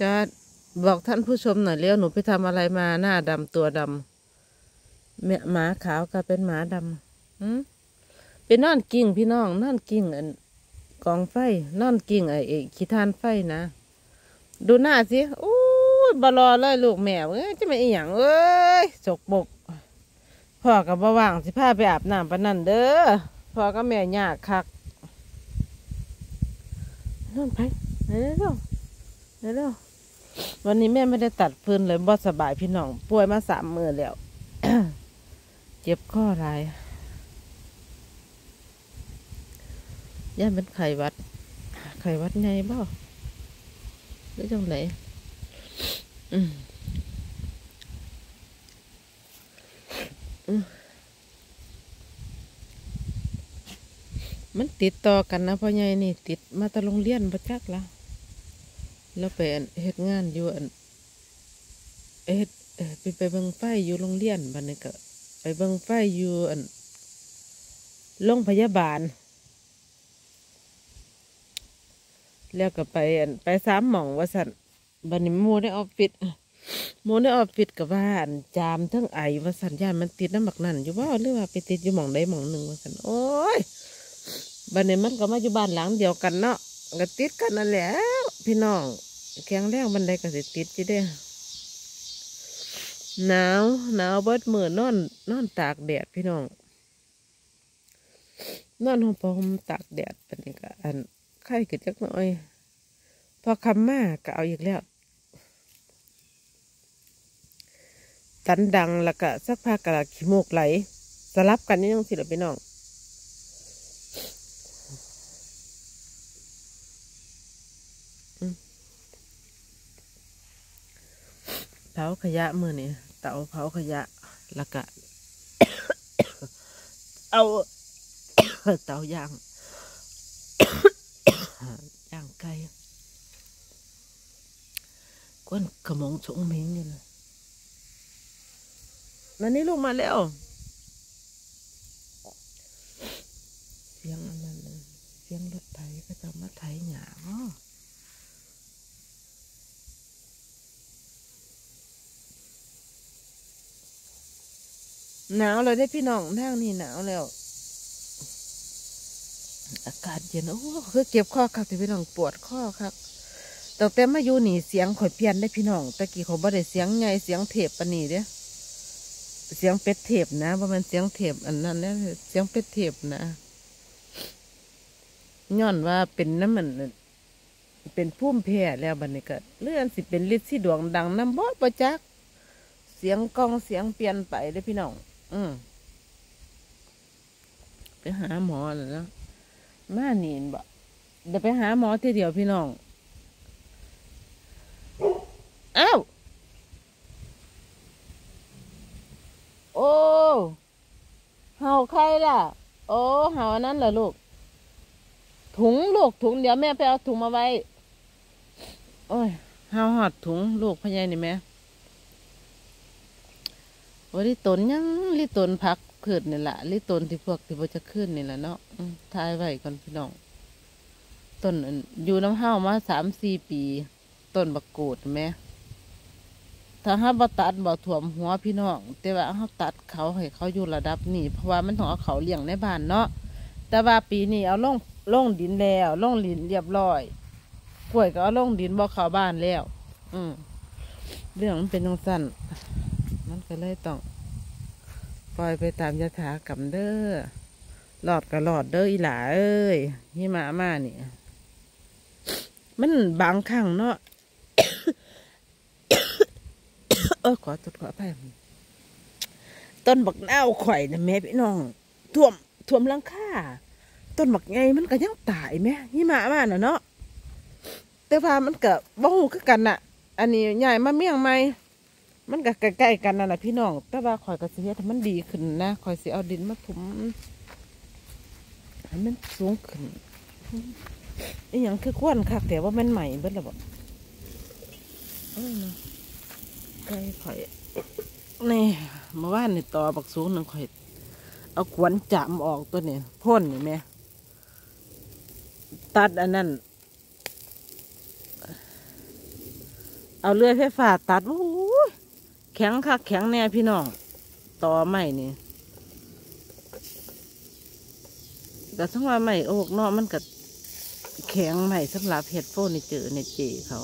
จะบอกท่านผู้ชมหน่อยเร็วหนูไปทำอะไรมาหน้าดำตัวดำแม่หมาขาวก็เป็นหมาดำหืมไปนอนกิ่งพี่น้องนอนกิ่งอันกองไฟนอนกิ่งไอ้ขี้ทานไฟนะ ดูหน้าสิอู้ยบรอเลยลูกแม่เอ้ยจะไม่อีหยังเอ้ยจกบกพ่อกับบ่ว่างสิพาไปอาบน้ำปะนั่นเด้อพ่อกับแม่ยากคักนอนไปเร็วเร็วเร็ วันนี้แม่ไม่ได้ตัดฟืนเลยบ่สบายพี่น้อง ป่วยมาสามมือแล้ว เจ็บข้อหลายย่านเป็นไข้วัด ไข้วัดไงบ่หรือจังไหนมันติดต่อกันนะพ่อใหญ่นี่ ติดมาตะโรงเรียนประจักละ แล้วไปเฮ็ดงานอยู่อันเฮ็ดไปไปเบิ่งไฟอยู่โรงเรียนบัดนี้ก็ไปเบิ่งไฟอยู่อันโรงพยาบาล แล้วก็ไปอันไปสามหม่องว่าสันบันนี้มูในออฟฟิศหมูในออฟฟิศกับว่าอันจามทั้งไอว่าสันยานมันติดน้ำหมักนั่นอยู่ว่าหรือว่าไปติดอยู่หม่องใดหม่องหนึ่งว่าสันโอ้ยบันนี้มันก็มาอยู่บ้านหลังเดียวกันเนาะก็ติดกันนั่นแหละ พี่น้อง แข็งแรงบันไดก็สิติดจีเด้หนาวหนาวเบิดมือนอนนอนตากแดดพี่น้องนอนห้องพอมตากแดดปันนี้ก็อันไข้ขึ้นจักหน่อย พอคำมาก็เอาอีกแล้วตันดังแล้วก็สักพักก็ขี้มูกไหล สลับกันนี่ต้องสิละพี่น้อง อืม เผาขยะมือนี่เตาเผาขยะแล้วก็เอาเตาย่างย่างไก่กวนขมงชงเหมิงนี่นะนันนี่ลูกมาแล้วเสียงอันนั้นน่ะเสียงรถไถก็จะมาไถหยาอ้อ หนาวเลยได้พี่น้องทางนี่หนาวแล้ว อากาศเย็นโอ้คือเจ็บข้อครับที่พี่น้องปวดข้อครับตั้งแต่มาอยู่นี่เสียงข่อยเพี้ยนได้พี่น้องตะกี้เขาบ่ได้เสียงไงเสียงเทปปนีเด้เสียงเป็ดเทปนะประมาณเสียงเทปอันนั้นเนี่ยเสียงเป็ดเทปนะย้อนว่าเป็นน้ำมันเป็นพุ่มแพ้แล้วบัดนี้ก็เลื่อนสิเป็นฤทธิ์ที่ดวงดังน้ำบอดประจัก เสียงกองเสียงเปลี่ยนไปได้พี่น้อง อืมไปหาหมอแล้วนะมานียนบ่เดี๋ยวไปหาหมอทีเดียวพี่น้องอ้าวโอ้เห่าใครล่ะ โอ้เห่าอันนั้นเหรอลูก ถุงลูกถุงเดี๋ยวแม่ไปเอาถุงมาไว้ โอ้ยเห่าหอดถุงลูกพญายนี่แม่ โอ้ลิตนยังลิตนพักขึ้นนี่แหละลิตนที่พวกที่บ่จะขึ้นนี่แหละเนาะทายไว้ก่อนพี่น้องต้นอยู่น้ำห้าวมาสามสี่ปี ต้นบักกูดแหม่ถ้าห้าบตัดบ่ถ่วมหัวพี่น้องแต่ว่าเขาตัดเขาให้เขาอยู่ระดับนี้เพราะว่ามันต้องเอาเขาเลี้ยงในบ้านเนาะแต่ว่าปีนี้เอาลงลงดินแล้วลงดินเรียบร้อยกล้วยก็เอาลงดินบ่เข้าบ้านแล้ว อืมเรื่องมันเป็นจังสั้น มันก็เลยต้องปล่อยไปตามยถากรรมเด้อหลอดก็หลอดเด้ออีหลาเอ้ยหิมะมาเนี่ยมันบางครั้งเนาะเออขอตดขอไปต้นบักเนาข่อยนะแม่พี่น้องท่วมท่วมลังค่าต้นบักไงมันก็ยังตายแม่หิมะมาน่ะเนาะแต่ว่ามันก็บ่ฮู้คือกันน่ะ อันนี้ใหญ่มาเมี่ยงไหม มันก็ใกล้ๆกันนั่นแหละพี่น้อง แต่ว่าข่อยก็สิเฮ็ดให้มันดีขึ้นนะข่อยสิเอาดินมาถมให้มันสูงขึ้นอีหยังคือควนคักแต่ว่ามันใหม่เบิดล้วบ่เออนะไก่ข่อยนี่เมื่อวานนี่ต่อบักสูงหนึ่งข่อย เอาขวนจามออกตัวนี้พ่นนี่แม่ตัดอันนั้นเอาเลื่อยไฟฟ้าตัดโอ้ แข็งคักแข็งแน่พี่น้องต่อไม้นี่ก็ทั้งว่าไม้โอกนาะมันก็แข็งไม้สำหรับเฮ็ดโฟนในเจอในเจเขา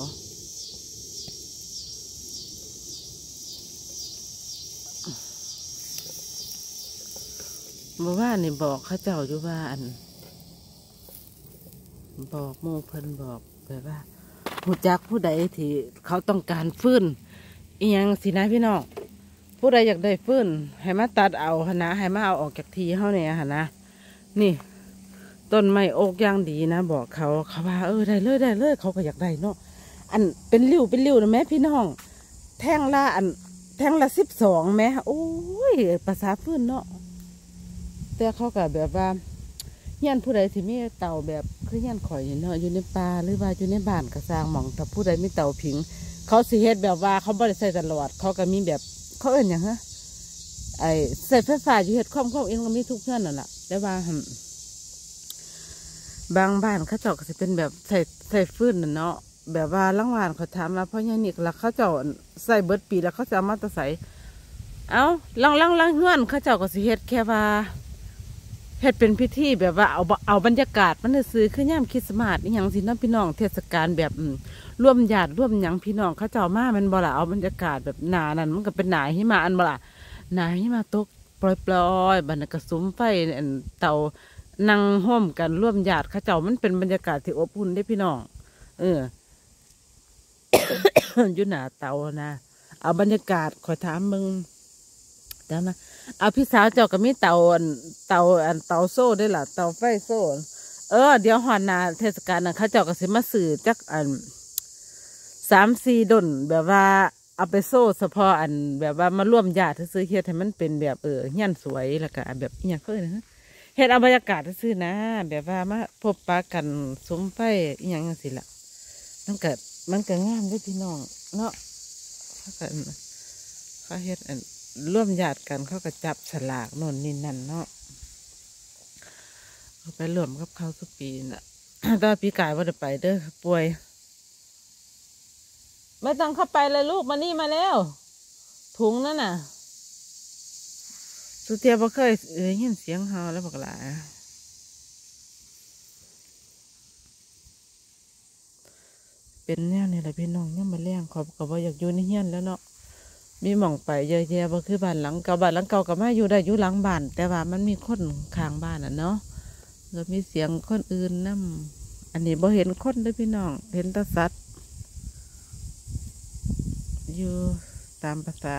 เมื่อวานนี่บอกเขาเจ้าอยู่ว่าอัน บอกหมูเพิ่นบอกแบบว่าผู้จักผู้ใดที่เขาต้องการฟื้น อีหยังสินะพี่น้องผู้ใดอยากได้ฟื้นให้มาตัดเอาหนนะให้มาเอาออกจากทีเขาเนี่ยหนนะนี่ต้นไม้โอกย่างดีนะ บอกเขาเขาว่าเออได้เลยได้เลยเขาก็อยากได้เนาะอันเป็นริ้วเป็นริ้วนะแม่พี่น้อง แท่งละอันแท่งละสิบสองแม่โอ้ยภาษาฟื้นเนาะแต่เขาก็แบบว่าเฮียนผู้ใดที่มีเต่าแบบคือเฮียนข่อยเนาะอยู่ในป่าหรือว่าอยู่ในบ้านก็สร้างหม่องถ้าผู้ใดมีเต่าผิง เขาสิเฮ็ดแบบว่าเขาบ่ได้ใส่ตลอด เขาก็มีแบบเขาเอิ้นหยังฮะไอ้ใส่ไฟฟ้าอยู่เฮ็ดความความเองก็มีทุกเพื่อนนั่นแหละแต่ว่าบางบ้านเขาเจ้าก็สิเป็นแบบใส่ใส่ฟืนน่ะเนาะแบบว่าลังวานเขาถามว่าพ่อยังนี่แล้วเขาเจ้าใส่เบิดปีแล้วเขาจะเอามาตะใส่เอาลังลังลังเฮือนเขาเจ้าก็สิเฮ็ดแค่ว่า เฮ็ดเป็นพิธีแบบว่าเอาเอาบรรยากาศมันซื้อคือย่ามคริสต์มาสนี่ยังสิน้องพี่น้องเทศกาลแบบร่วมญาติร่วมหยังพี่น้องเขาเจ้ามามันบ่ละเอาบรรยากาศแบบหนานั่นมันก็เป็นหนาหิมะอันบ่ละหนาหิมะตกปล่อยๆบัดนนกระสุมไฟเตานั่งห่มกันร่วมญาติเขาเจ้ามันเป็นบรรยากาศที่อบอุ่นได้พี่น้องเอออยู่หนาเตานะเอาบรรยากาศขอถามมึง เดี๋ยวนะเอาพี่สาวเจ้าก็มีเตาเตาอันเตาโซ่ได้วยล่ะเตาไฟโซ่เออเดี๋ยวหอนนาเทศกาลนะเขาเจ้าก็สิมาสื่อจักอันสามสี่ดนแบบว่าเอาไปโซ่เฉพาะอันแบบว่ามาร่วมญาติซื้อเฮ็ดให้มันเป็นแบบเออเฮียนสวยแล้วก็แบบอหย่างเพื่อนนะเฮ็ดเอาบรรยากาศซื้อนะ แบบว่ามาพบปะกันสมไฟอย่างสิล่ะมันเกิดมันก็งามด้วยพี่น้องเนาะเขาก็เขาเฮ็ดอัน ร่วมญาติกันเขาก็จับฉลากโน่นนี่นั่นเนาะเขาไปรวมกับเขาทุกปีน่ะตอนปีกายว่าจะไปเด้อป่วย ไม่ต้องเข้าไปเลยลูกมานี่มาแล้ว ถุงนั่นน่ะ สุเทียบ่เคยเอ้ยยินเสียงเฮาแล้วบอกหลายเป็นแนวนี่แหละพี่น้องยังมาเลี้ยงขอบกับว่าอยากอยู่ในเฮียนแล้วเนาะ มีหม่องไปเยอะแยะบ่คือบ้านหลังเก่าบ้านหลังเก่าก็มาอยู่ได้อยู่หลังบ้านแต่ว่ามันมีคนข้างบ้านอะเนาะแล้วมีเสียงคนอื่นนํอันนี้บ่เห็นคนเด้อพี่น้อง เห็นแตะสัตว์อยู่ตามภาษา